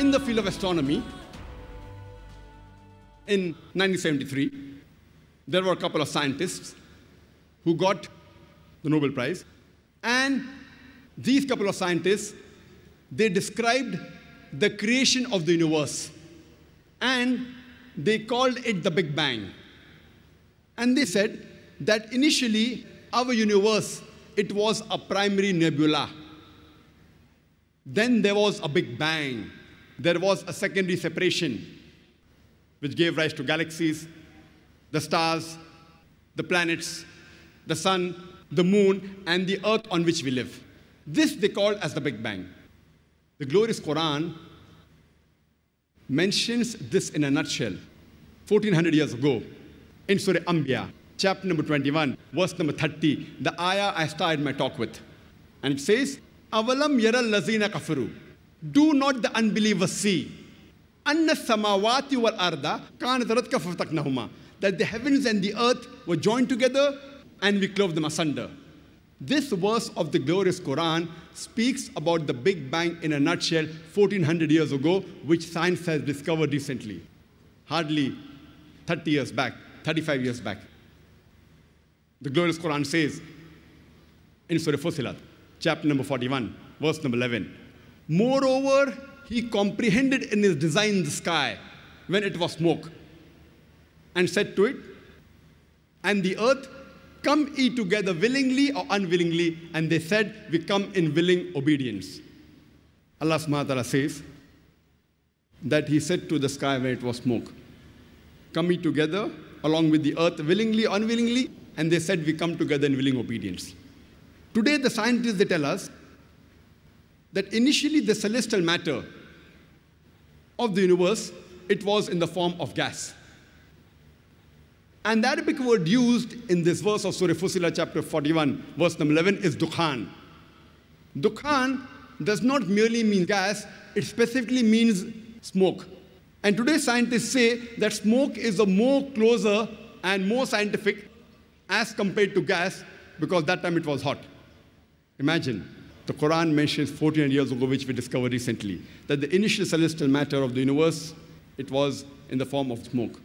in the field of astronomy, in 1973, there were a couple of scientists who got the Nobel Prize. And these couple of scientists, they described the creation of the universe. And they called it the Big Bang. And they said that initially our universe, it was a primary nebula. Then there was a Big Bang. There was a secondary separation, which gave rise to galaxies, the stars, the planets, the sun, the moon, and the earth on which we live. This they call as the Big Bang. The glorious Quran mentions this in a nutshell 1400 years ago in Surah Anbiya, chapter number 21, verse number 30, the ayah I started my talk with. And it says, Avalam yara lazina kafaru. Do not the unbelievers see? Anna samawati wal arda kanat. That the heavens and the earth were joined together and we clove them asunder. This verse of the glorious Quran speaks about the Big Bang in a nutshell 1400 years ago, which science has discovered recently. Hardly 30 years back, 35 years back. The glorious Quran says in Surah Fussilat, chapter number 41, verse number 11, Moreover, he comprehended in his design the sky when it was smoke and said to it, and the earth Come ye together willingly or unwillingly. And they said, We come in willing obedience. Allah subhanahu says that He said to the sky when it was smoke, Come ye together along with the earth willingly, or unwillingly. And they said, We come together in willing obedience. Today, the scientists they tell us that initially the celestial matter of the universe it was in the form of gas. And the Arabic word used in this verse of Surah Fussilat, chapter 41, verse number 11, is dukhan. Dukhan does not merely mean gas, it specifically means smoke. And today scientists say that smoke is a more closer and more scientific as compared to gas because that time it was hot. Imagine, the Quran mentions 1400 years ago, which we discovered recently, that the initial celestial matter of the universe, it was in the form of smoke.